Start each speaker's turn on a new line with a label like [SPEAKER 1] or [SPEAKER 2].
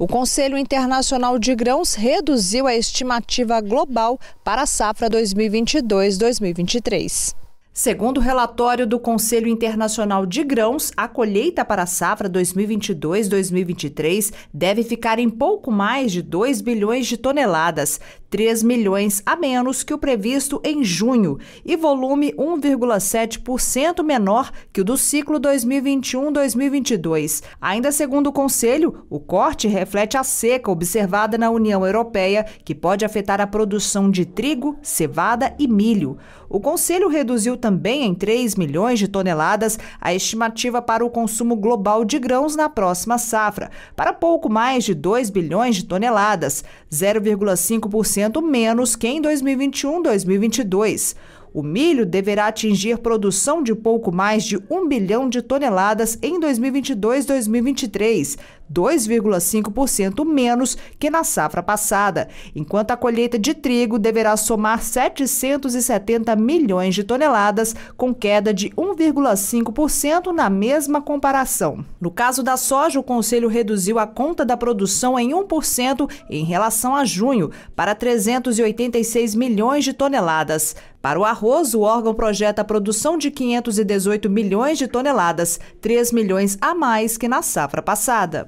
[SPEAKER 1] O Conselho Internacional de Grãos reduziu a estimativa global para a safra 2022-2023.
[SPEAKER 2] Segundo o relatório do Conselho Internacional de Grãos, a colheita para a safra 2022-2023 deve ficar em pouco mais de 2 bilhões de toneladas, 3 milhões a menos que o previsto em junho e volume 1,7% menor que o do ciclo 2021-2022. Ainda segundo o Conselho, o corte reflete a seca observada na União Europeia, que pode afetar a produção de trigo, cevada e milho. O Conselho reduziu também em 3 milhões de toneladas a estimativa para o consumo global de grãos na próxima safra, para pouco mais de 2 bilhões de toneladas, 0,5% menos que em 2021-2022. O milho deverá atingir produção de pouco mais de 1 bilhão de toneladas em 2022-2023, 2,5% menos que na safra passada, enquanto a colheita de trigo deverá somar 770 milhões de toneladas, com queda de 1,5% na mesma comparação. No caso da soja, o Conselho reduziu a conta da produção em 1% em relação a junho, para 386 milhões de toneladas. Para o arroz, o órgão projeta a produção de 518 milhões de toneladas, 3 milhões a mais que na safra passada.